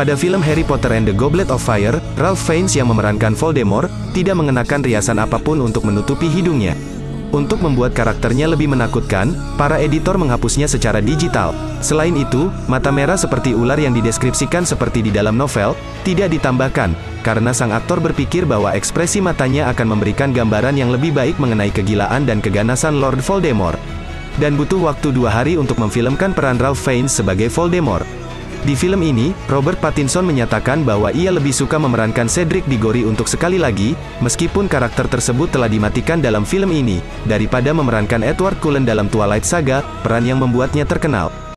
Pada film Harry Potter and the Goblet of Fire, Ralph Fiennes yang memerankan Voldemort, tidak mengenakan riasan apa pun untuk menutupi hidungnya. Untuk membuat karakternya lebih menakutkan, para editor menghapusnya secara digital. Selain itu, mata merah seperti ular yang dideskripsikan seperti di dalam novel, tidak ditambahkan, karena sang aktor berpikir bahwa ekspresi matanya akan memberikan gambaran yang lebih baik mengenai kegilaan dan keganasan Lord Voldemort. Dan butuh waktu dua hari untuk memfilmkan peran Ralph Fiennes sebagai Voldemort. Di film ini, Robert Pattinson menyatakan bahwa ia lebih suka memerankan Cedric Diggory untuk sekali lagi, meskipun karakter tersebut telah dimatikan dalam film ini, daripada memerankan Edward Cullen dalam Twilight Saga, peran yang membuatnya terkenal.